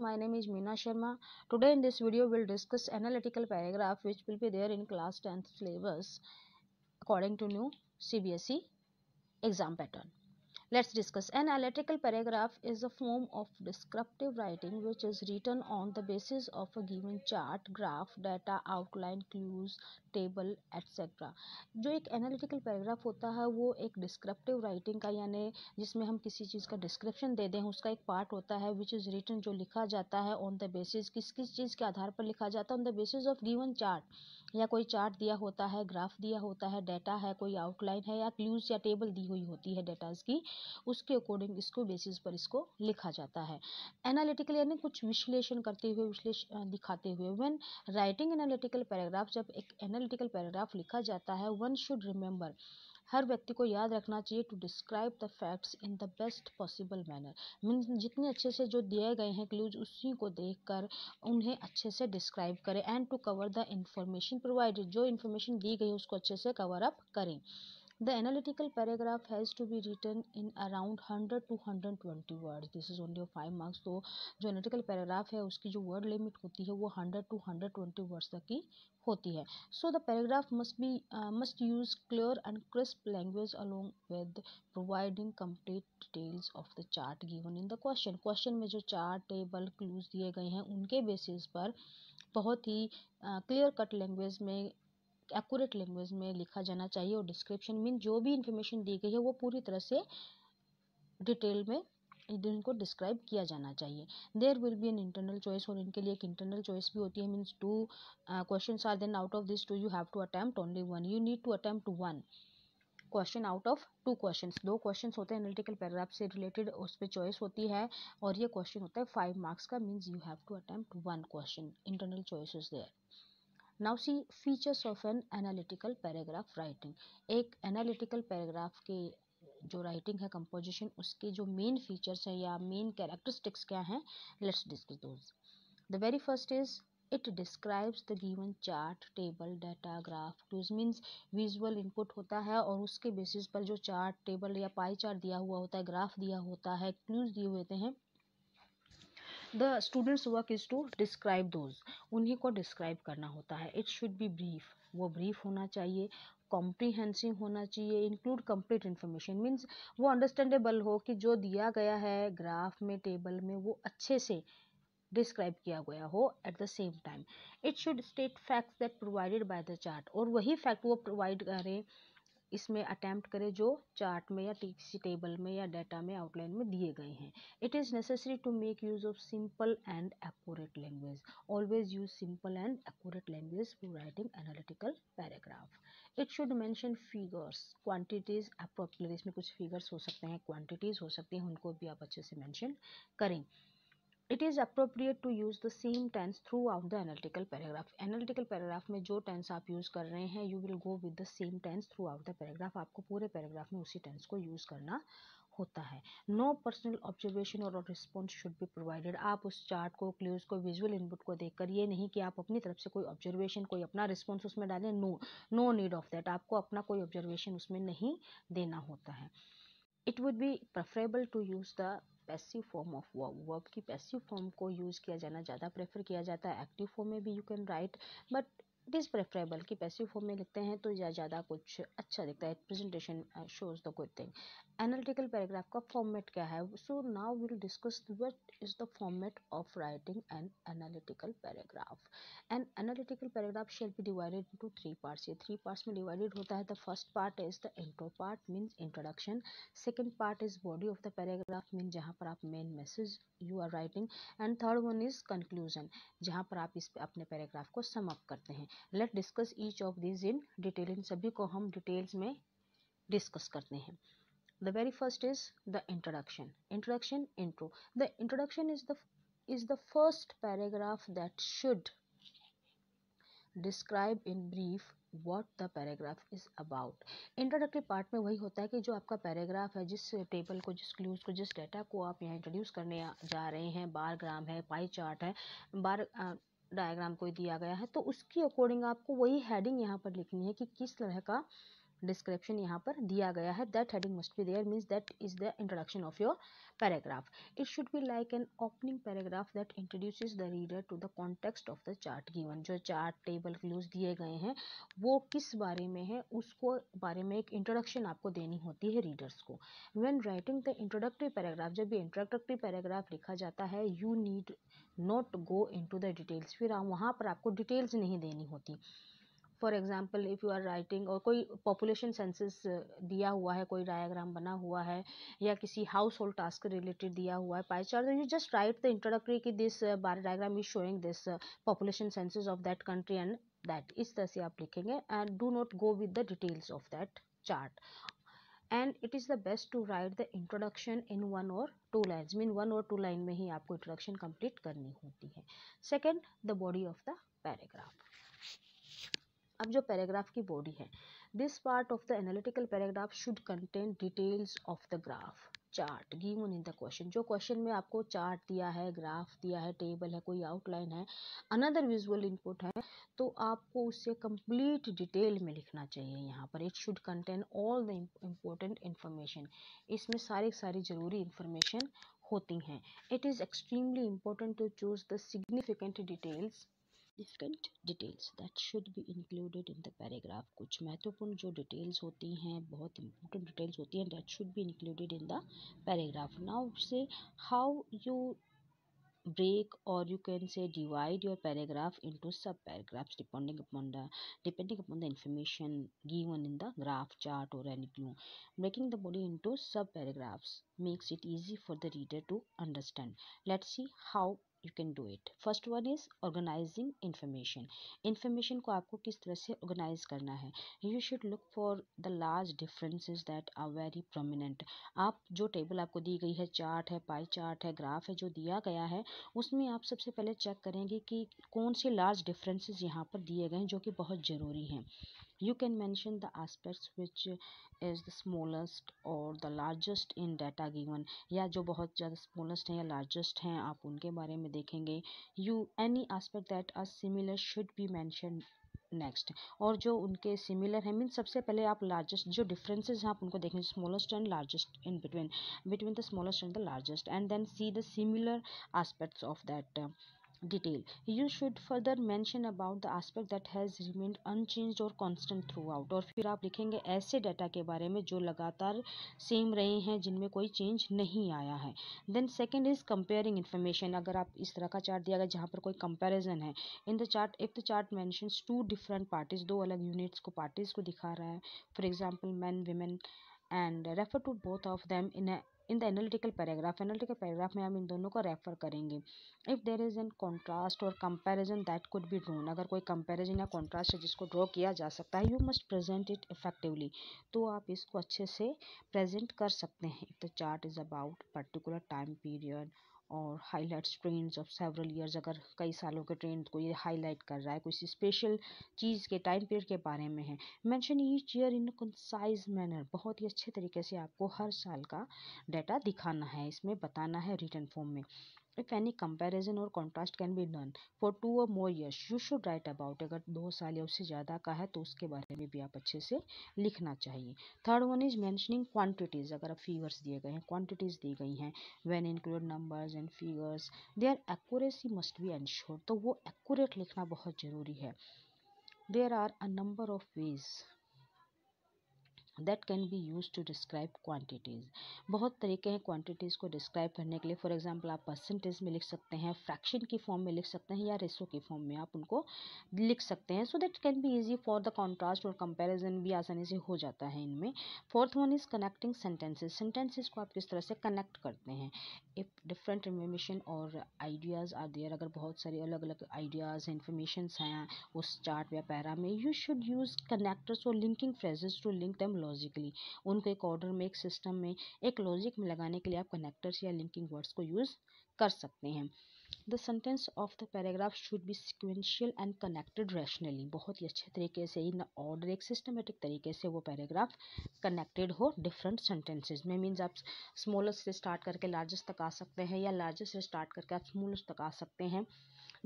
my name is Meena Sharma. Today in this video we'll discuss analytical paragraph which will be there in class 10th syllabus according to new CBSE exam pattern. Let's discuss. An analytical paragraph is a form of descriptive writing which is written on the basis of a given chart, graph, data, outline, clues, table etcetera जो एक analytical paragraph होता है वो एक descriptive writing का यानी जिसमें हम किसी चीज़ का डिस्क्रिप्शन दे दें उसका एक पार्ट होता है विच इज़ रिटन जो लिखा जाता है ऑन द बेसिस किस किस चीज़ के आधार पर लिखा जाता है on the basis of given chart या कोई चार्ट दिया होता है ग्राफ दिया होता है डाटा है कोई आउटलाइन है या क्लूज या टेबल दी हुई होती है डेटाज की उसके अकॉर्डिंग इसको बेसिस पर इसको लिखा जाता है। एनालिटिकल यानी कुछ विश्लेषण करते हुए विश्लेषण दिखाते हुए। व्हेन राइटिंग एनालिटिकल पैराग्राफ जब एक एनालिटिकल पैराग्राफ लिखा जाता है वन शुड रिमेंबर हर व्यक्ति को याद रखना चाहिए to describe the facts in the best possible manner mean जितने अच्छे से जो दिए गए हैं क्लूज उसी को देखकर उन्हें अच्छे से डिस्क्राइब करें। And to cover the information provided जो इन्फॉर्मेशन दी गई है, उसको अच्छे से कवर अप करें। The analytical paragraph has to be written in around 100 to 120 words. This is only a 5 marks. तो जो analytical paragraph है उसकी जो word limit होती है वो 100 to 120 words तक की होती है the paragraph must be uh, must use clear and crisp language along with providing complete details of the chart given in the question. Question में जो chart, table, clues दिए गए हैं उनके basis पर बहुत ही क्लियर कट लैंग्वेज में एक्यूरेट लैंग्वेज में लिखा जाना चाहिए और डिस्क्रिप्शन मीन जो भी इंफॉर्मेशन दी गई है, वो पूरी तरह से डिटेल में इनको डिस्क्राइब किया जाना चाहिए। There will be an internal choice और इनके लिए एक इंटरनल चॉइस भी होती है means two question are then out of this two you have to attempt only one you need to attempt one question out of two question दो question होते हैं एनालिटिकल पैराग्राफ से रिलेटेड उस पर choice होती है और ये क्वेश्चन होता है फाइव मार्क्स का means you have to attempt one question internal choice is there now see features of an analytical paragraph writing एक एनालिटिकल पैराग्राफ के जो राइटिंग है कंपोजिशन उसके जो मेन फीचर्स हैं या मेन कैरेक्टरिस्टिक्स क्या हैं let's discuss those the very first is it describes the given chart table data graph clues means visual input होता है और उसके बेसिस पर जो चार्ट टेबल या पाई चार्ट दिया हुआ होता है ग्राफ दिया होता है क्लूज दिए होते हैं the students work is to describe those उन्हीं को डिस्क्राइब करना होता है। इट शुड बी ब्रीफ वो ब्रीफ होना चाहिए कॉम्प्रीहेंसिव होना चाहिए इंक्लूड कंप्लीट इन्फॉर्मेशन मीन्स वो अंडरस्टैंडेबल हो कि जो दिया गया है ग्राफ में टेबल में, वो अच्छे से डिस्क्राइब किया गया हो at the same time it should state facts that provided by the chart और वही फैक्ट वो प्रोवाइड करें इसमें अटैम्प्ट करें जो चार्ट में या किसी टेबल में या डाटा में आउटलाइन में दिए गए हैं। It is necessary to make use of simple and accurate language always use simple and accurate language for writing analytical paragraph it should mention figures quantities appropriate इसमें कुछ फिगर्स हो सकते हैं क्वान्टिटीज़ हो सकती हैं, उनको भी आप अच्छे से मैंशन करें। It is appropriate to use the same tense throughout the analytical paragraph analytical paragraph में जो टेंस आप यूज़ कर रहे हैं you will go with the same tense throughout the paragraph आपको पूरे पैराग्राफ में उसी टेंस को यूज़ करना होता है। No personal observation or response should be provided आप उस चार्ट को क्लूज को विजुअल इनपुट को देखकर ये नहीं कि आप अपनी तरफ़ से कोई ऑब्जर्वेशन कोई अपना रिस्पॉन्स उसमें डालें। No no need of that आपको अपना कोई ऑब्जर्वेशन उसमें नहीं देना होता है। It would be preferable to use the passive form of verb verb की पैसिव फॉर्म को यूज़ किया जाना ज़्यादा प्रेफर किया जाता है. एक्टिव फॉर्म में भी you can write but it is preferable कि पैसिव फॉर्म में लिखते हैं तो या ज़्यादा कुछ अच्छा दिखता है। Presentation shows the good thing analytical paragraph का फॉर्मेट क्या है? So now will discuss what is the format of writing an analytical paragraph an analytical paragraph shall be divided into three parts ये थ्री पार्ट्स में divided होता है। The first part is the intro part means introduction second part is body of the paragraph mean जहाँ पर आप main message you are writing and third one is conclusion जहाँ पर आप इस अपने पैराग्राफ को सम अप करते हैं। Let discuss each of these in detail इन सभी को हम डिटेल्स में डिस्कस करते हैं। The very first is the introduction introduction intro the introduction is the is the first paragraph that should describe in brief what the paragraph is about introductory part में वही होता है कि जो आपका पैराग्राफ है, जिस टेबल को, जिस क्लूज को, जिस डेटा को आप यहाँ इंट्रोड्यूस करने जा रहे हैं बार ग्राम है पाई चार्ट है बार डायग्राम कोई दिया गया है तो उसके अकॉर्डिंग आपको वही हेडिंग यहाँ पर लिखनी है कि किस तरह का डिस्क्रिप्शन यहाँ पर दिया गया है। That heading must be there means that is the introduction of your paragraph it should be like an opening paragraph that introduces the reader to the context of the chart given जो chart table clues दिए गए हैं, वो किस बारे में है, उसको बारे में एक इंट्रोडक्शन आपको देनी होती है रीडर्स को। When writing the introductory paragraph जब भी इंट्रोडक्टिव पैराग्राफ लिखा जाता है you need not go in to the details फिर वहाँ पर आपको डिटेल्स नहीं देनी होती। For example if you are writing और कोई पॉपुलेशन सेंसस दिया हुआ है, कोई डायाग्राम बना हुआ है, या किसी हाउस होल्ड टास्क रिलेटेड दिया हुआ है pie chart you just write the introductory कि this bar diagram is showing this population census of that country and that इस तरह से आप लिखेंगे and do not go with the details of that chart and it is the best to write the introduction in one or two lines mean one or two line में ही आपको introduction complete करनी होती है. Second the body of the paragraph अब जो paragraph की body है this part of the analytical paragraph should contain details of the graph chart given in the question जो क्वेश्चन में आपको चार्ट दिया है ग्राफ दिया है टेबल है, कोई आउटलाइन है अनदर विजुअल इनपुट है तो आपको उससे कंप्लीट डिटेल में लिखना चाहिए यहाँ पर. It should contain all the important information इसमें सारी सारी ज़रूरी इन्फॉर्मेशन होती हैं. It is extremely important to choose the significant details different details that should be included in the paragraph कुछ महत्वपूर्ण जो डिटेल्स होती हैं, बहुत इंपॉर्टेंट डिटेल्स होती हैं that should be included in the paragraph now say how you break और you can say divide your paragraph into sub paragraphs depending upon the depending upon the information given in the graph chart और any clue breaking the body into sub paragraphs makes it easy for the reader to understand let's see how you can do it first one is organising information information को आपको किस तरह से organise करना है? You should look for the large differences that are very prominent आप जो table आपको दी गई है चार्ट है पाई चार्ट है ग्राफ है, जो दिया गया है, उसमें आप सबसे पहले चेक करेंगे कि कौन से लार्ज डिफरेंसेस यहाँ पर दिए गए हैं जो कि बहुत ज़रूरी हैं। You can mention the aspects which is the smallest or the largest in data given, या जो बहुत ज़्यादा smallest हैं या largest हैं, आप उनके बारे में देखेंगे। You, any aspect that are similar should be mentioned next और जो उनके सिमिलर हैं मीन सबसे पहले आप लार्जेस्ट जो डिफरेंसेस हैं, आप उनको देखें smallest and largest in between between the smallest and the largest and then see the similar aspects of that detail. You should further mention about the aspect that has remained unchanged or constant throughout. और फिर आप लिखेंगे ऐसे data के बारे में जो लगातार सेम रहे हैं, जिनमें कोई चेंज नहीं आया है। Then second is comparing information अगर आप इस तरह का चार्ट दिया गया जहाँ पर कोई कंपेरिजन है in the chart if the chart mentions two different parties दो अलग यूनिट्स को पार्टीज़ को दिखा रहा है for example man women and refer to both of them in in the analytical paragraph analytical paragraph में हम इन दोनों को रेफर करेंगे। If there is an contrast और comparison that could be drawn अगर कोई कंपेरिजन या कॉन्ट्रास्ट है जिसको ड्रॉ किया जा सकता है you must present it effectively तो आप इसको अच्छे से प्रेजेंट कर सकते हैं। The chart is about particular time period और highlights trends of several years अगर कई सालों के ट्रेंड को ये हाईलाइट कर रहा है, कुछ स्पेशल चीज़ के टाइम पीरियड के बारे में है। Mention each year in concise manner बहुत ही अच्छे तरीके से आपको हर साल का डाटा दिखाना है, इसमें बताना है रिटर्न फॉर्म में। If any comparison or contrast can be done for two or more years, you should write about अगर दो साल या उससे ज़्यादा का है तो उसके बारे में भी आप अच्छे से लिखना चाहिए। Third one is mentioning quantities अगर आप फिगर्स दिए गए हैं क्वान्टिटीज़ दी गई हैं when include numbers and figures their accuracy must be ensure तो वो एक्यूरेट लिखना बहुत ज़रूरी है। There are a number of ways that can be use to describe quantities बहुत तरीके हैं क्वान्टिटीज़ को डिस्क्राइब करने के लिए. फॉर एग्ज़ाम्पल आप परसेंटेज में लिख सकते हैं फ्रैक्शन की फॉर्म में लिख सकते हैं या रेसो की फॉर्म में आप उनको लिख सकते हैं. So that can be easy for the contrast और कंपेरिजन भी आसानी से हो जाता है इनमें. Fourth one is connecting sentences sentences को आप किस तरह से कनेक्ट करते हैं? इफ़ डिफरेंट इन्फॉर्मेशन और आइडियाज़ आर देयर अगर बहुत सारे अलग अलग आइडियाज़ इन्फॉर्मेशन हैं उस चार्ट या पैरा में यू शुड यूज़ कनेक्टर्स और linking phrases to link them logically उनको एक ऑर्डर में, एक सिस्टम में, एक लॉजिक में लगाने के लिए आप कनेक्टर्स या लिंकिंग वर्ड्स को यूज़ कर सकते हैं। The sentence of the paragraph should be sequential and connected rationally बहुत ही अच्छे तरीके से, इन ऑर्डर एक सिस्टमेटिक तरीके से वो पैराग्राफ कनेक्टेड हो डिफरेंट सेंटेंसेज में. मीन्स आप स्मॉलेस्ट से स्टार्ट करके लार्जेस्ट तक आ सकते हैं या लार्जेस्ट से स्टार्ट करके आप स्मॉलेस्ट तक आ सकते हैं.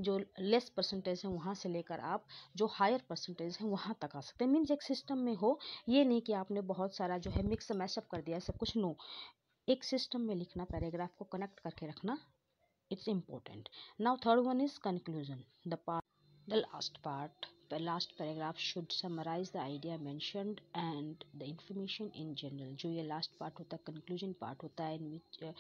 जो लेस परसेंटेज है वहाँ से लेकर आप जो हायर परसेंटेज है वहाँ तक आ सकते हैं. मीन्स एक सिस्टम में हो, ये नहीं कि आपने बहुत सारा जो है मिक्स मैशअप कर दिया, सब कुछ. नो एक सिस्टम में लिखना पैराग्राफ को कनेक्ट करके रखना it's important. Now third one is conclusion. The part the last part last paragraph should summarize the idea mentioned and the information in general जो ये last part होता है conclusion part होता है in which uh,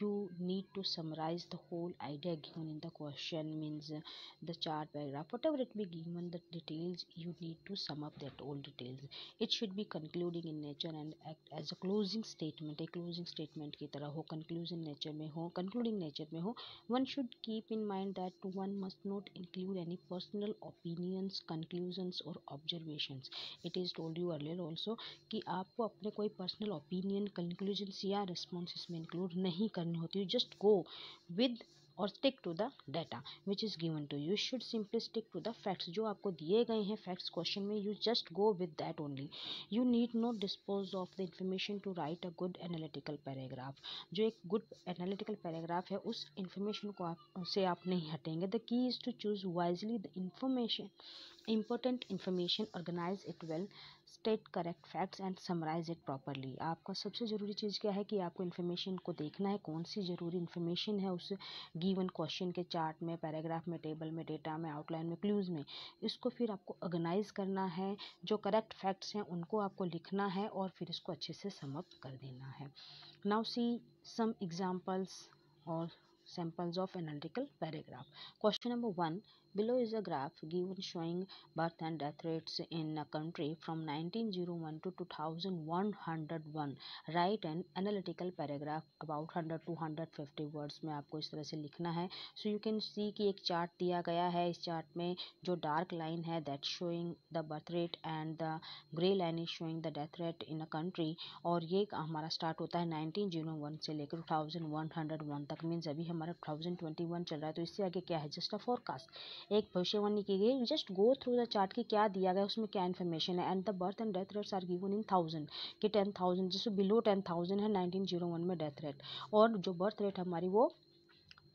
you need to summarize the whole idea given in the question means uh, the chart paragraph whatever it be given the details you need to sum up that all details it should be concluding in nature and act as a closing statement a closing statement की तरह हो conclusion nature में हो concluding nature में हो one should keep in mind that one must not include any personal opinions conclusions और observations it is told you earlier also कि आपको अपने कोई पर्सनल ओपिनियन कंक्लूजन्स या रिस्पॉन्स में इंक्लूड नहीं करनी होती. जस्ट गो विद और stick to the data which is given to you should simply stick to the facts जो आपको दिए गए हैं फैक्ट्स क्वेश्चन में you just go with that only you need not dispose of the information to write a good analytical paragraph जो एक good analytical paragraph है, उस इंफॉर्मेशन को आप, से आप नहीं हटेंगे. The key is to choose wisely the information important information organise it well state correct facts and summarise it properly आपका सबसे ज़रूरी चीज़ क्या है कि आपको इन्फॉर्मेशन को देखना है, कौन सी ज़रूरी इन्फॉर्मेशन है उस गिवन क्वेश्चन के चार्ट में पैराग्राफ में टेबल में डेटा में आउटलाइन में क्लूज़ में। इसको फिर आपको ऑर्गेनाइज करना है, जो करेक्ट फैक्ट्स हैं उनको आपको लिखना है और फिर इसको अच्छे से समअप कर देना है। नाउ सी सम एग्जाम्पल्स और samples of analytical paragraph. Question number one Below is a graph given showing birth and death rates in a country from 1901 to 2101. Write an analytical paragraph about 100 to 150 words में आपको इस तरह से लिखना है। So you can see कि एक chart दिया गया है। इस चार्ट में जो डार्क लाइन है that showing the birth rate and the grey line is showing the death rate in a country और ये हमारा स्टार्ट होता है 1901 से लेकर 2101 तक। मीन्स अभी हमारा 2021 चल रहा है। तो इससे आगे क्या है? जस्ट अ फोरकास्ट एक भविष्यवाणी की गई। Just go through the chart की क्या दिया गया, उसमें क्या इन्फॉर्मेशन है। And the birth and death rates are given in thousand कि टेन थाउज़ेंड जैसे बिलो टेन थाउज़ेंड है नाइनटीन ज़ीरो वन में डेथ रेट और जो बर्थ रेट हमारी वो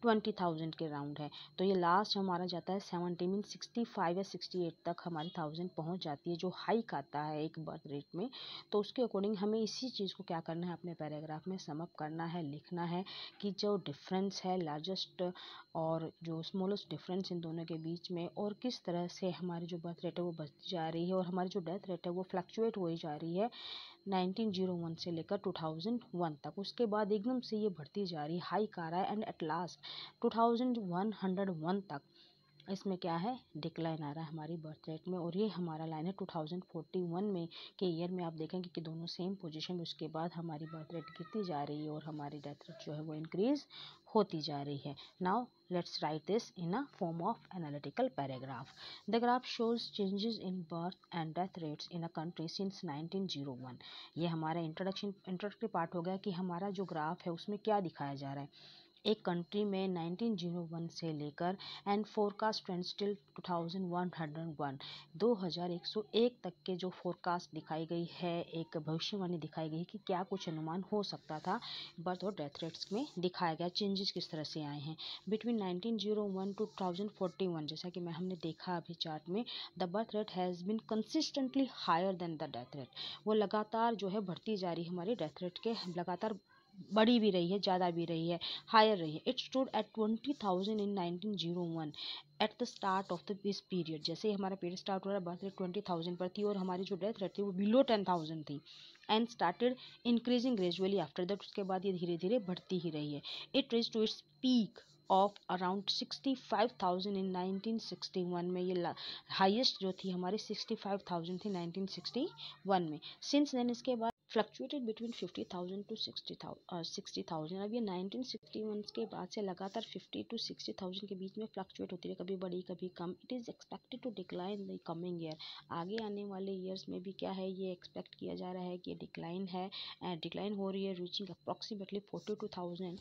ट्वेंटी थाउज़ेंड के राउंड है। तो ये लास्ट हमारा जाता है सेवेंटी मीन सिक्सटी फाइव या सिक्सटी एट तक हमारी थाउज़ेंड पहुँच जाती है, जो हाइक आता है एक बर्थ रेट में। तो उसके अकॉर्डिंग हमें इसी चीज़ को क्या करना है, अपने पैराग्राफ में समअप करना है, लिखना है कि जो डिफरेंस है लार्जेस्ट और जो स्मॉलेस्ट डिफरेंस इन दोनों के बीच में और किस तरह से हमारी जो बर्थ रेट है वो बढ़ती जा रही है और हमारी जो डेथ रेट है वो फ्लक्चुएट हो ही जा रही है। 1901 से लेकर 2001 तक। उसके बाद एकदम से ये बढ़ती जा रही हाइक आ रहा है एंड एट लास्ट 2101 तक। इसमें क्या है? डिक्लाइन आ रहा है हमारी बर्थ रेट में और ये हमारा लाइन है 2041 में के ईयर में। आप देखेंगे कि दोनों सेम पोजीशन उसके बाद हमारी बर्थ रेट गिरती जा रही है और हमारी डेथ रेट जो है वो इंक्रीज़ होती जा रही है। Now let's write this in a form of analytical paragraph the graph shows changes in birth and death rates in a country since 1901 ये हमारा इंट्रोडक्शन इंट्रोडक्टरी पार्ट हो गया कि हमारा जो ग्राफ है उसमें क्या दिखाया जा रहा है। एक कंट्री में 1901 से लेकर एंड फोरकास्ट ट्रेंड स्टिल 2101 2101 तक के जो फोरकास्ट दिखाई गई है, एक भविष्यवाणी दिखाई गई कि क्या कुछ अनुमान हो सकता था बर्थ और डेथ रेट्स में दिखाया गया चेंजेस किस तरह से आए हैं। बिटवीन 1901 टू 2041 जैसा कि मैं हमने देखा अभी चार्ट में the birth rate has been consistently higher than the death rate वो लगातार जो है बढ़ती जा रही है हमारी डेथ रेट के, लगातार बढ़ी भी रही है, ज़्यादा भी रही है हायर रही है। It stood at twenty thousand in nineteen zero one at the start of the period जैसे ही हमारा पीरियड स्टार्ट हो रहा है बर्थ रेट ट्वेंटी थाउज़ेंड पर थी और हमारी जो डेथ रेट थी वो बिलो टेन थाउज़ेंड थी and started increasing gradually after that उसके बाद ये धीरे धीरे बढ़ती ही रही है। It rose to its peak of around sixty five thousand in nineteen sixty one में ये हाइस्ट जो थी हमारी सिक्सटी फाइव थाउज़ेंड थी नाइनटीन सिक्सटी वन में। सिंस देन इसके बाद fluctuated between fifty thousand to sixty thou sixty thousand अब ये नाइनटीन सिक्सटी वन के बाद से लगातार फिफ्टी टू सिक्सटी थाउज़ेंड के बीच में फ्लक्चुएट होती है कभी बड़ी, कभी कम। It is expected to decline the coming year आगे आने वाले ईयर्स में भी क्या है, ये एक्सपेक्ट किया जा रहा है कि डिक्लाइन है डिक्लाइन हो रही है reaching approximately forty two thousand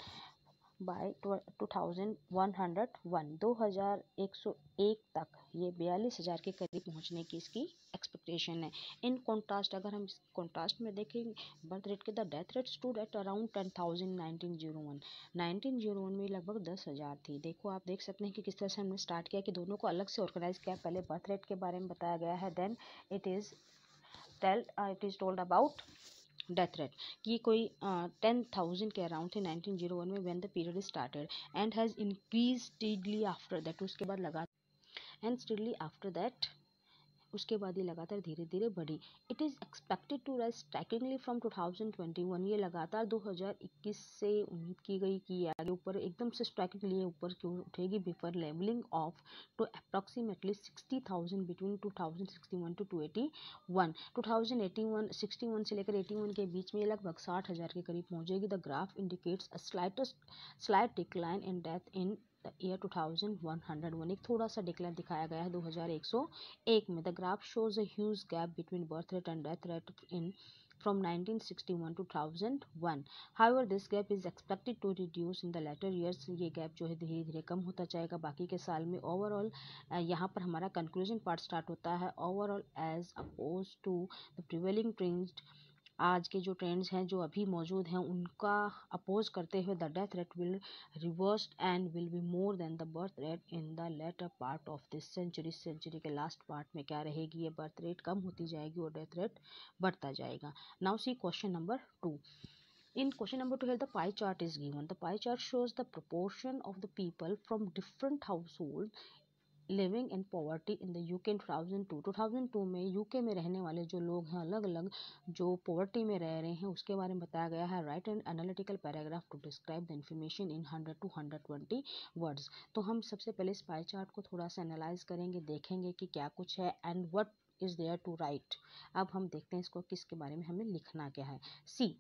by two thousand one hundred one दो हज़ार एक सौ एक तक। ये बयालीस हज़ार के करीब पहुँचने की इसकी एक्सपेक्टेशन है। इन कॉन्ट्रास्ट अगर हम कॉन्ट्रास्ट में देखें बर्थ रेट के the death rate stood at around ten thousand nineteen zero one nineteen zero one में लगभग दस हज़ार थी। देखो, आप देख सकते हैं कि किस तरह से हमने स्टार्ट किया कि दोनों को अलग से ऑर्गेनाइज किया। पहले बर्थ रेट के बारे में बताया गया है then it is tell it is told about death rate कि कोई टेन थाउज़ेंड के अराउंड थे नाइनटीन ज़ीरो वन में when the period started and has increase steadily after that उसके बाद लगा एंड स्टीडली आफ्टर दैट उसके बाद ये लगातार धीरे धीरे बढ़ी it is expected to rise strikingly from 2021 ये लगातार 2021 से उम्मीद की गई कि आगे ऊपर एकदम से स्ट्राइकिंगली ऊपर की ओर उठेगी before levelling off to approximately 60,000 between 2061 to 281 2081 61 से लेकर 81 के बीच में लगभग साठ हज़ार के करीब पहुंचेगी। The graph indicates a slight decline in death in year 2101 एक थोड़ा सा डिक्लाइन दिखाया गया है 2101 में। The graph shows a huge gap between birth rate and death rate in from 1961 to 2001 however, this gap is expected to reduce in the latter years. ये gap जो है धीरे धीरे कम होता जाएगा। बाकी के साल में ओवरऑल यहाँ पर हमारा कंक्लूजन पार्ट स्टार्ट होता है। Overall as oppose to the prevailing trend आज के जो ट्रेंड्स हैं, जो अभी मौजूद हैं, उनका अपोज करते हुए the death rate will reversed and will be more than the birth rate in the latter part of this century century के लास्ट पार्ट में क्या रहेगी? ये बर्थ रेट कम होती जाएगी और डेथ रेट बढ़ता जाएगा। Now see question number two In question number 2 here, the pie chart is given. The pie chart shows the proportion of the people from different households living in poverty in the U UK in 2002 2002 में UK में रहने वाले जो लोग हैं अलग अलग जो पॉवर्टी में रह रहे हैं, उसके बारे में बताया गया है write and analytical paragraph to describe the information in 100 to 120 words तो हम सबसे पहले इस पाई चार्ट को थोड़ा सा एनालाइज करेंगे, देखेंगे कि क्या कुछ है and what is there to write अब हम देखते हैं इसको किसके बारे में हमें लिखना क्या है. See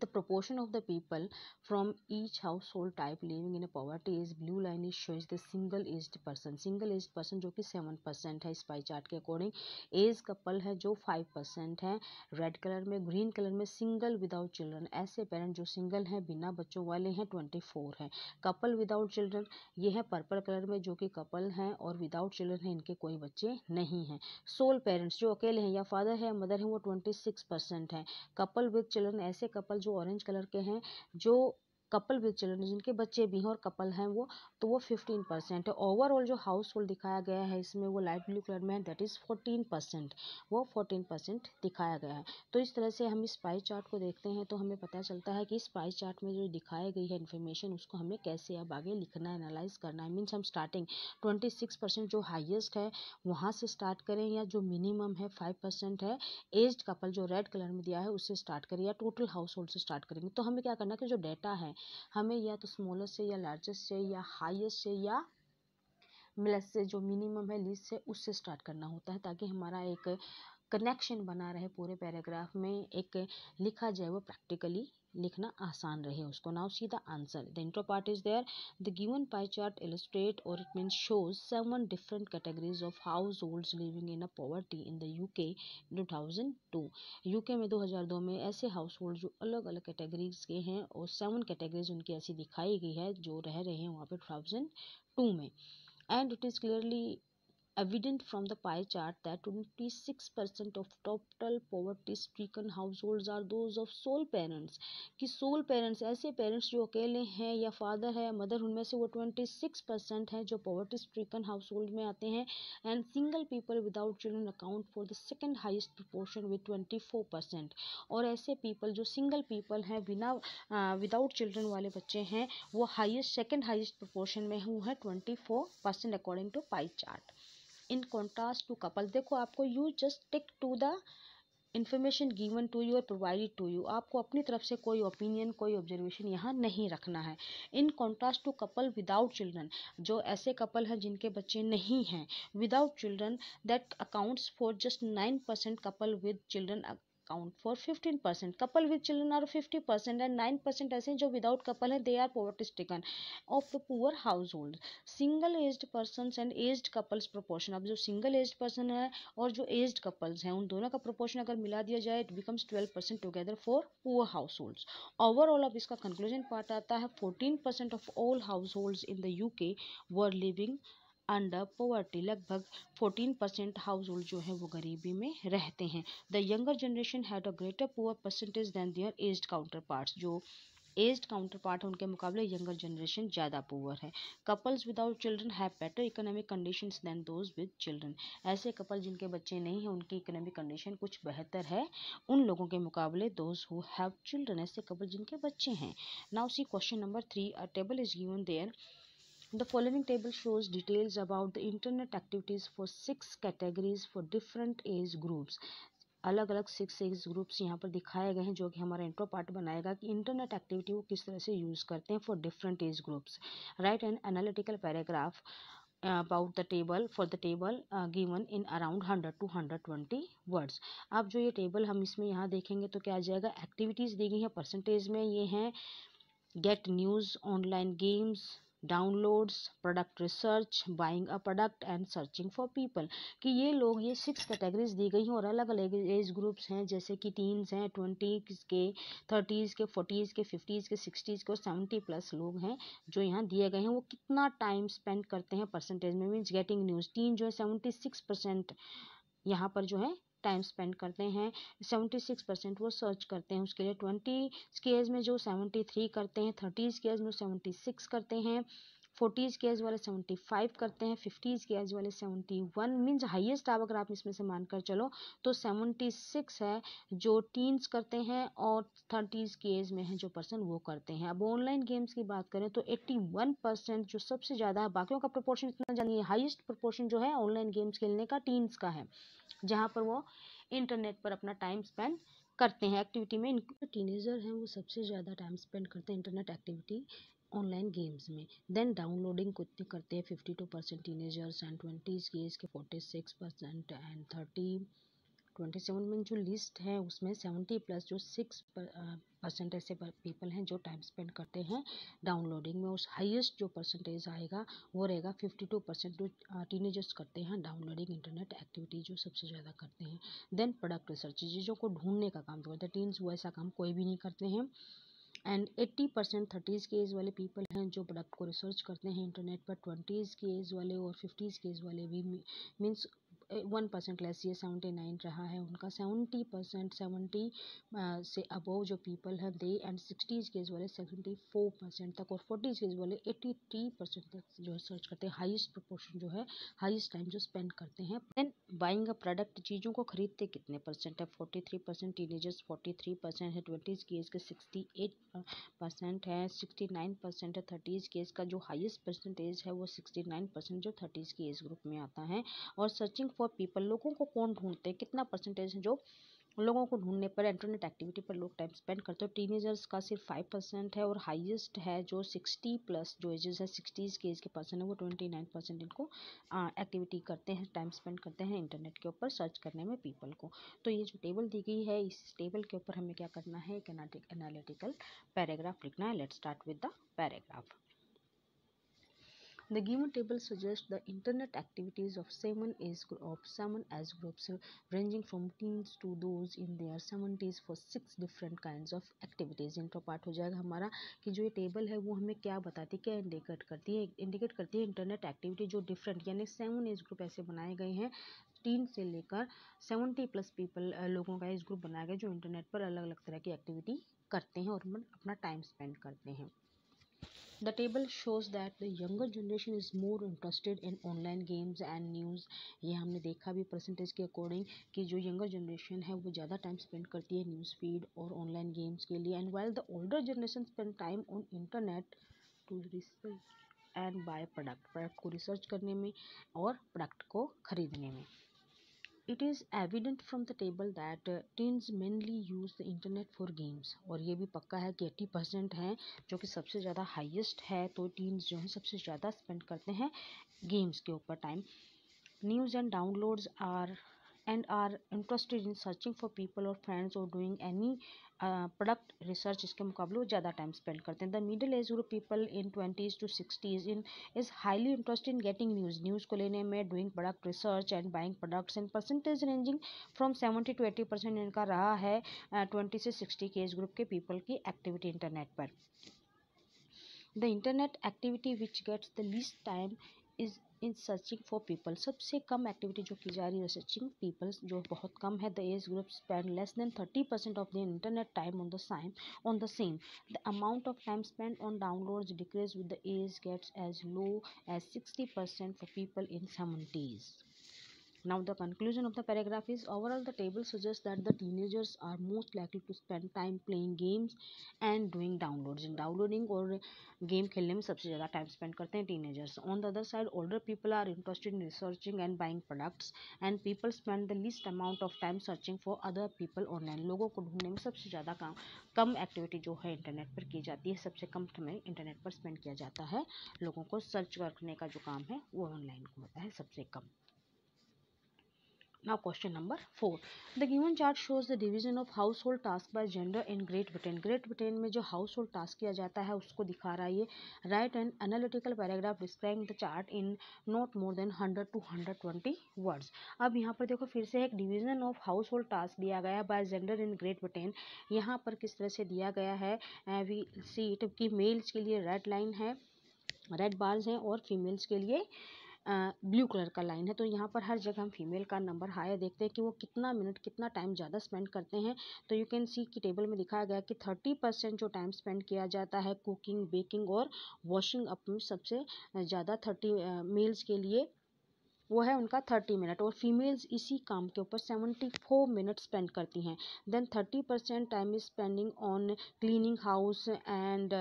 the proportion of the people from each household type living in a poverty is, blue line is shows the single aged person. Single aged person जो कि सेवन परसेंट है, इस पाई चार्ट के अकॉर्डिंग एज कपल है जो five percent है red colour में green colour में सिंगल विदाउट चिल्ड्रन ऐसे पेरेंट जो सिंगल हैं, बिना बच्चों वाले हैं ट्वेंटी फोर है. कपल विदाउट चिल्ड्रन ये है पर्पल कलर में जो कि कपल हैं और विदाउट चिल्ड्रन है, इनके कोई बच्चे नहीं हैं. सोल पेरेंट्स जो अकेले हैं या फादर है मदर है, वो ट्वेंटी सिक्स परसेंट है. कपल विद चिल्ड्रन ऐसे कपल जो ऑरेंज कलर के हैं जो कपल विद चिल्ड्रन जिनके बच्चे भी हैं और कपल हैं वो तो वो फिफ्टीन परसेंट है। ओवरऑल जो हाउस होल्ड दिखाया गया है, इसमें वो लाइट ब्लू कलर में है दैट इज़ फोर्टीन परसेंट वो फोर्टीन परसेंट दिखाया गया है। तो इस तरह से हम इस पाई चार्ट को देखते हैं तो हमें पता चलता है कि इस पाई चार्ट में जो दिखाई गई है इन्फॉर्मेशन उसको हमें कैसे अब आगे लिखना है एनालाइज करना है। मीन्स हम स्टार्टिंग ट्वेंटी सिक्स परसेंट जो हाइएस्ट है, वहाँ से स्टार्ट करें या जो मिनिमम है फाइव परसेंट है एज्ड कपल जो रेड कलर में दिया है, उससे स्टार्ट करें या टोटल हाउस होल्ड से स्टार्ट करेंगे। तो हमें क्या करना है कि जो डेटा है हमें या तो स्मॉलेस्ट से या लार्जेस्ट से या हाईएस्ट से या मिलस से, जो मिनिमम है लीस्ट से, उससे स्टार्ट करना होता है, ताकि हमारा एक कनेक्शन बना रहे पूरे पैराग्राफ में, एक लिखा जाए वो प्रैक्टिकली लिखना आसान रहे उसको। Now see the answer the intro part is there the given pie chart illustrate और it mean shows seven different categories of household living in a poverty in the UK 2002 UK में 2002 में ऐसे household जो अलग अलग categories के हैं और सेवन कैटेगरीज उनकी ऐसी दिखाई गई है जो रह रहे हैं वहाँ पे टू में। And it is clearly evident from the pie chart that 26% of total poverty stricken households are those of sole parents कि sole parents ऐसे parents जो अकेले हैं या father है मदर उनमें से वो 26% हैं जो poverty stricken household में आते हैं and single people without children account for the second highest proportion with 24% और ऐसे people जो single people हैं बिना विदाउट चिल्ड्रन वाले बच्चे हैं वो हाईएस्ट सेकेंड हाईएस्ट प्रोपोर्शन में वो है 24% according to pie chart in contrast to couple देखो, आपको you just stick to the information given to you और प्रोवाइडेड टू यू आपको अपनी तरफ़ से कोई ओपिनियन कोई ऑब्जर्वेशन यहाँ नहीं रखना है. In contrast to couple without children जो ऐसे कपल हैं जिनके बच्चे नहीं हैं without children that accounts for just nine percent couple with children count for fifteen percent couple with children are fifty percent and nine percent ऐसे जो without couple है they are poverty stricken of the poor household single aged person and age couples proportion अब जो single age person है और जो age couples हैं, उन दोनों का प्रोपोर्शन अगर मिला दिया जाए it becomes twelve percent together for poor household overall अब इसका कंक्लूजन पार्ट आता है fourteen percent of all household in the U K were living under poverty लगभग 14 परसेंट हाउस होल्ड जो है वो गरीबी में रहते हैं। The younger generation had a greater poor percentage than their aged counterparts जो एज्ड काउंटर पार्ट उनके मुकाबले यंगर जनरेशन ज़्यादा पुअर है। Couples without children have better economic condition than those with children ऐसे कपल जिनके बच्चे नहीं हैं, उनकी इकोनॉमिक कंडीशन कुछ बेहतर है। उन लोगों के मुकाबले दोज हु हैव चिल्ड्रन ऐसे कपल जिनके बच्चे हैं। Now see question number three a table is given there The following table shows details about the internet activities for six categories for different age groups. अलग अलग six age groups यहाँ पर दिखाए गए हैं जो कि हमारा इंट्रो पार्ट बनाएगा कि इंटरनेट एक्टिविटी वो किस तरह से यूज़ करते हैं for different age groups write and analytical paragraph about the table for the table given in around hundred to hundred twenty words अब जो ये टेबल हम इसमें यहाँ देखेंगे तो क्या आ जाएगा? एक्टिविटीज़ दी गई हैं परसेंटेज में ये हैं get news online games downloads product research buying a product and searching for people कि ये लोग, ये सिक्स कैटेगरीज दी गई हैं और अलग अलग एज ग्रुप्स हैं, जैसे कि टीन्स हैं ट्वेंटीज़ के थर्टीज़ के फोर्टीज़ के फिफ्टीज़ के सिक्सटीज़ के और सेवेंटी प्लस लोग हैं जो यहाँ दिए गए हैं। वो कितना टाइम स्पेंड करते हैं परसेंटेज में? मीन्स गेटिंग न्यूज़ टीन जो है सेवेंटी सिक्स परसेंट यहाँ पर जो है टाइम स्पेंड करते हैं सेवेंटी सिक्स परसेंट वो सर्च करते हैं उसके लिए ट्वेंटी एज में जो सेवेंटी थ्री करते हैं थर्टीज़ के एज में सेवेंटी सिक्स करते हैं फोर्टीज़ के एज वाले सेवेंटी फाइव करते हैं फिफ्टीज़ के एज वाले सेवेंटी वन मीन्स हाइएस्ट आप अगर आप इसमें से मानकर चलो तो सेवेंटी सिक्स है जो टीन्स करते हैं और थर्टीज़ की एज में है जो पर्सन वो करते हैं। अब ऑनलाइन गेम्स की बात करें तो एट्टी वन परसेंट जो सबसे ज़्यादा है बाकियों का प्रपोर्शन इतना जानिए हाइएस्ट प्रपोर्शन जो है ऑनलाइन गेम्स खेलने का टीन्स का है। जहाँ पर वो इंटरनेट पर अपना टाइम स्पेंड करते हैं। एक्टिविटी में टीनेजर हैं, वो सबसे ज़्यादा टाइम स्पेंड करते हैं इंटरनेट एक्टिविटी ऑनलाइन गेम्स में। देन डाउनलोडिंग कितने करते हैं fifty two percent teenagers and twenties के forty six percent and thirty twenty seven में जो लिस्ट है, उसमें सेवेंटी प्लस जो सिक्स परसेंट ऐसे पीपल हैं जो टाइम स्पेंड करते हैं डाउनलोडिंग में, उस हाईएस्ट जो परसेंटेज आएगा, वो रहेगा फिफ्टी टू परसेंट जो टीनेजर्स करते हैं डाउनलोडिंग इंटरनेट एक्टिविटी जो सबसे ज़्यादा करते हैं। देन प्रोडक्ट रिसर्च चीज़ों को ढूँढने का काम करते हैं। टीन्स वो ऐसा काम कोई भी नहीं करते हैं। एंड एट्टी परसेंट थर्टीज़ के एज वाले पीपल हैं जो प्रोडक्ट को रिसर्च करते हैं इंटरनेट पर। ट्वेंटीज़ के एज वाले और फिफ्टीज़ के एज वाले भी मीन्स वन परसेंट लेस ये सेवेंटी नाइन रहा है उनका। सेवेंटी परसेंट सेवेंटी से अबव जो पीपल हैं दे एंड सिक्सटीज़ केज वाले सेवेंटी फोर परसेंट तक और फोर्टीज़ केज वाले एट्टी थ्री परसेंट तक जो है सर्च करते हैं। हाइस्ट प्रोपोर्शन जो है हाइस्ट टाइम जो स्पेंड करते हैं। देन बाइंग अ प्रोडक्ट चीज़ों को खरीदते कितने परसेंट है? Forty three percent teenagers forty three percent है। ट्वेंटीज़ की एज के सिक्सटी एट परसेंट है। सिक्सटी नाइन परसेंट है। थर्टीज़ की एज का जो हाइस्ट परसेंटेज है, वो सिक्सटी नाइन परसेंट जो थर्टीज़ की एज ग्रुप में आता है। और सर्चिंग फॉर पीपल लोगों को कौन ढूंढते हैं? कितना परसेंटेज है जो लोगों को ढूँढने पर इंटरनेट एक्टिविटी पर लोग टाइम स्पेंड करते हैं? टीनेजर्स का सिर्फ़ फाइव परसेंट है और हाईएस्ट है जो सिक्सटी प्लस जो एजेस है सिक्सटीज़ के एज के पर्सन है, वो ट्वेंटी नाइन परसेंट इनको एक्टिविटी करते हैं टाइम स्पेंड करते हैं इंटरनेट के ऊपर सर्च करने में पीपल को। तो ये जो टेबल दी गई है, इस टेबल के ऊपर हमें क्या करना है? एक एनालिटिकल पैराग्राफ लिखना है। Let start with the paragraph The given table suggests the internet activities of seven age of seven age groups, ranging from teens to those in their 70s for six different kinds of activities. Intro part हो जाएगा हमारा कि जो ये table है, वो हमें क्या बताती है क्या इंडिकेट करती है। इंडिकेट करती है इंटरनेट एक्टिविटी जो डिफरेंट यानी सेवन एज ग्रुप ऐसे बनाए गए हैं। टीन से लेकर सेवेंटी प्लस पीपल लोगों का एज ग्रुप बनाया गया जो इंटरनेट पर अलग अलग तरह की एक्टिविटी करते हैं और अपना टाइम स्पेंड करते हैं। The table shows that the younger generation is more interested in online games and news. ये हमने देखा भी परसेंटेज के अकॉर्डिंग कि जो यंगर जनरेशन है, वो ज़्यादा टाइम स्पेंड करती है न्यूज़ फ़ीड और ऑनलाइन गेम्स के लिए and while the older generation spend time on internet to research and buy product product को रिसर्च करने में और प्रोडक्ट को खरीदने में it is evident from the table that teens mainly use the internet for games और ये भी पक्का है कि एट्टी परसेंट हैं, जो कि सबसे ज़्यादा हाइएस्ट है तो टीन्स जो हैं, सबसे ज़्यादा स्पेंड करते हैं गेम्स के ऊपर time news and downloads are and are interested in searching for people or friends or doing any product uh, research इसके मुकाबले वो ज़्यादा टाइम स्पेंड करते हैं। The middle age group people in twenties to sixties in is highly interested in getting news news को लेने में doing product research and buying products and percentage ranging from seventy to eighty percent इनका रहा है twenty uh, से sixty के age group के people की एक्टिविटी इंटरनेट पर। The internet activity which gets the least time is in searching for people सबसे कम एक्टिविटी जो की जा रही है सर्चिंग पीपल्स जो बहुत कम है the age group spend less than thirty percent of the internet time on the same on the same the amount of time spend on download decrease with the age gets age low age sixty percent for people in seventies Now, the conclusion of the paragraph is, overall, the table suggests that the teenagers are most likely to spend time playing games and doing downloads. In downloading और game खेलने में सबसे ज़्यादा time spend करते हैं teenagers on the other side older people are interested in researching and buying products and people spend the least amount of time searching for other people online लोगों को ढूँढने में सबसे ज़्यादा काम, कम एक्टिविटी जो है इंटरनेट पर की जाती है, सबसे कम समय इंटरनेट पर स्पेंड किया जाता है। लोगों को सर्च करने का जो काम है, वो ऑनलाइन होता है सबसे कम। Now question number 4. The given chart shows the division of household task by gender in Great Britain. Great Britain में जो household task किया जाता है उसको दिखा रहा है ये write an analytical paragraph describing the chart in not more than 100 to 120 words. अब यहाँ पर देखो फिर से एक division of household task दिया गया है by gender in Great Britain. यहाँ पर किस तरह से दिया गया है वी सी इट की मेल्स के लिए रेड लाइन है रेड बार्स हैं और फीमेल्स के लिए ब्लू कलर का लाइन है। तो यहाँ पर हर जगह हम फीमेल का नंबर हायर देखते हैं कि वो कितना मिनट, कितना टाइम ज़्यादा स्पेंड करते हैं। तो यू कैन सी की टेबल में दिखाया गया कि थर्टी परसेंट जो टाइम स्पेंड किया जाता है कुकिंग, बेकिंग और वॉशिंग अप में सबसे ज़्यादा थर्टी मेल्स के लिए, वो है उनका थर्टी मिनट। और फीमेल्स इसी काम के ऊपर सेवेंटी फोर मिनट स्पेंड करती हैं। Then thirty percent time is spending on cleaning house and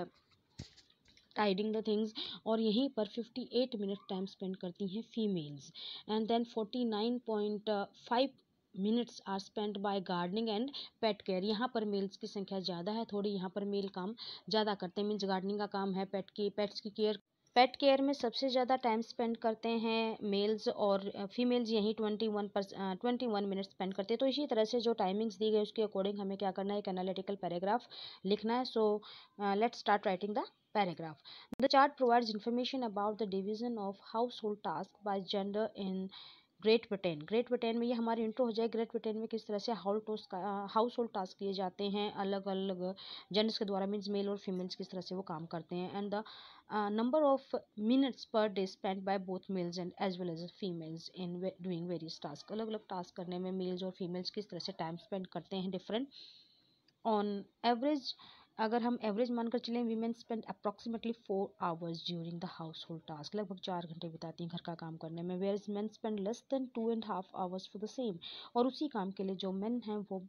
tidying the things और यहीं पर 58 मिनट टाइम स्पेंड करती हैं females and then 49.5 minutes are spend by gardening and pet care यहाँ पर mails की संख्या ज़्यादा है, थोड़ी यहाँ पर मेल काम ज़्यादा करते हैं मीन्स गार्डनिंग का काम है पेट की पेट्स की केयर पेट केयर में सबसे ज़्यादा टाइम स्पेंड करते हैं मेल्स और फीमेल्स यहीं ट्वेंटी वन पर ट्वेंटी वन मिनट स्पेंड करते हैं। तो इसी तरह से जो टाइमिंग्स दी गई उसके अकॉर्डिंग हमें क्या करना है? एक एनालिटिकल पैराग्राफ लिखना है। So let's start writing the paragraph. The chart information about the the of household task by gender in Great Britain Great Britain में ये हमारी इंट्रो हो जाए ग्रेट ब्रिटेन में किस तरह से हाउस टोस हाउस होल्ड टास्क किए जाते हैं अलग अलग जेंडर्स के द्वारा मीन्स मेल और फीमेल्स किस तरह से वो काम करते हैं and the number of minutes per day spend by both males and as well as females in doing various task अलग अलग टास्क करने में मेल्स और फीमेल्स किस तरह से टाइम स्पेंड करते हैं डिफरेंट ऑन एवरेज अगर हम एवरेज मानकर चलें women spend approximately four hours during the household task लगभग चार घंटे बिताती हैं घर का काम करने में where is man spend less than two and half hours for the same और उसी काम के लिए जो मैन हैं, वो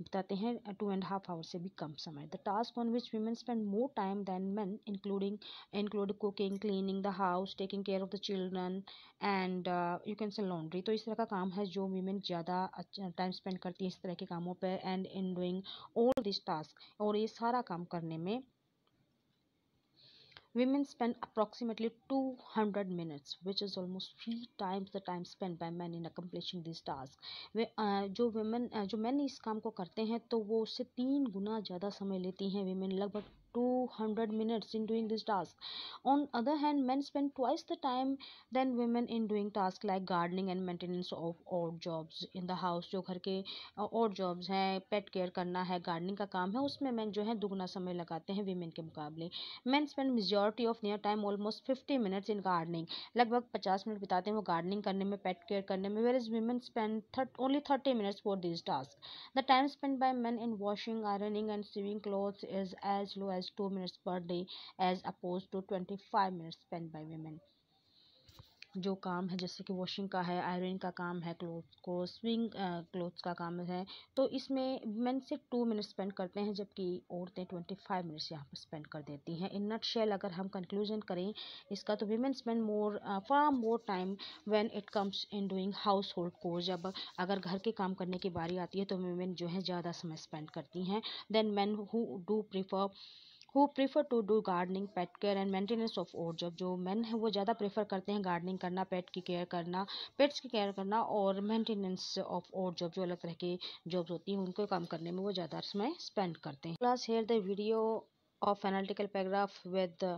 बताते हैं टू एंड हाफ़ आवर से भी कम समय। The task on which women spend more time than man including include cooking cleaning the house taking care of the children and you can say laundry तो इस तरह का काम है जो वीमेन ज़्यादा टाइम स्पेंड करती है इस तरह के कामों पर and in doing all this task और ये सारा काम करने में Women spend approximately 200 minutes, which is almost three times the time spent by men in accomplishing these tasks. वे जो women जो men इस काम को करते हैं तो वो उससे तीन गुना ज़्यादा समय लेती हैं women लगभग 200 minutes in doing this task. On other hand, men spend twice the time than women in doing tasks like gardening and maintenance of odd jobs in the house. जो घर के odd jobs हैं pet care करना है gardening का काम है उसमें men जो है दुगना समय लगाते हैं women के मुकाबले men spend majority of their time almost 50 minutes in gardening लगभग 50 मिनट बिताते हैं वो gardening करने में pet care करने में whereas women spend only 30 minutes for these tasks. The time spent by men in washing, ironing and sewing clothes is as low as as 2 minutes per day as opposed to 25 minutes spent by women. जो काम है, जैसे कि washing का है iron का काम है क्लोथ्स को स्विंग क्लोथ्स का काम है तो इसमें मेन से टू मिनट स्पेंड करते हैं, जबकि औरतें ट्वेंटी फाइव मिनट्स यहाँ पर स्पेंड कर देती हैं। इन नट शेल अगर हम कंक्लूजन करें इसका तो women spend more far more time when it comes in doing household chores जब अगर घर के काम करने की बारी आती है तो वीमेन जो है, ज़्यादा समय स्पेंड करती हैं। Then man who do prefer who prefer to do gardening pet care and maintenance of और जब जो मैन है, वो ज़्यादा प्रेफर करते हैं गार्डनिंग करना पेट की केयर करना पेट्स की केयर करना और मेंटेनेंस ऑफ़ और जॉब जो अलग तरह की जॉब्स होती हैं, उनको काम करने में वो ज़्यादा समय स्पेंड करते हैं। Plus here the video analytical paragraph with the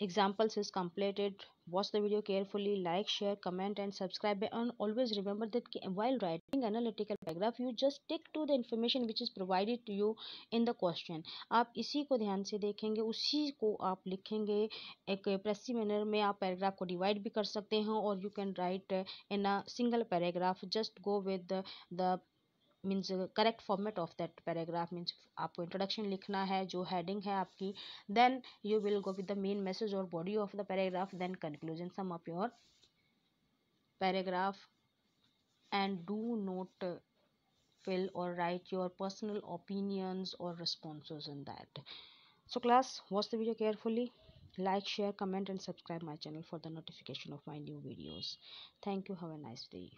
examples is completed watch the video carefully like share comment and subscribe and always remember that while writing analytical paragraph you just stick to the information which is provided to you in the question आप इसी को ध्यान से देखेंगे उसी को आप लिखेंगे एक प्रेसी मैनर में आप पैराग्राफ को डिवाइड भी कर सकते हैं और you can write in a single paragraph just go with the means correct format of that paragraph means आपको इंट्रोडक्शन लिखना है, जो हैडिंग है आपकी then you will go with the main message और body of the paragraph then conclusion sum of your paragraph and do not fill और write your personal opinions और response in that so class watch the video carefully like share comment and subscribe my channel for the notification of my new videos thank you have a nice day